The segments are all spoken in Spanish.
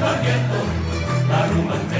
la rumba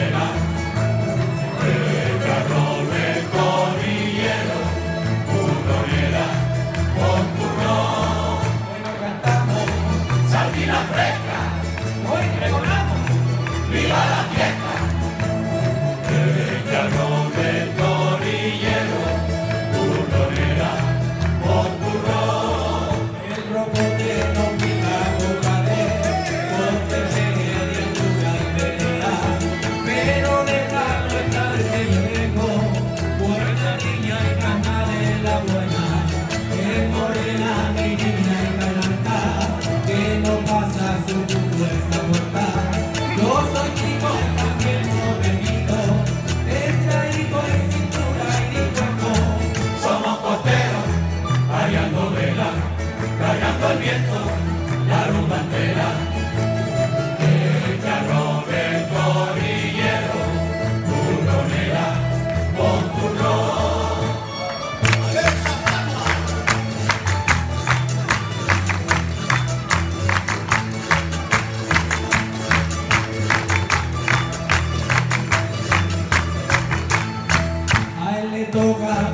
al viento la rumba entera. Echa Roberto Villero, turronera, con turrón. A él le toca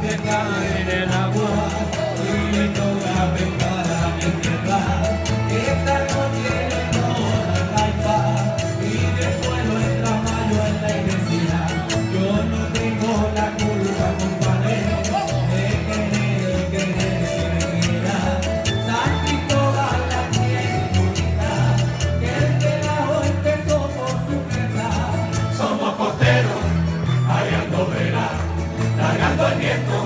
al viento,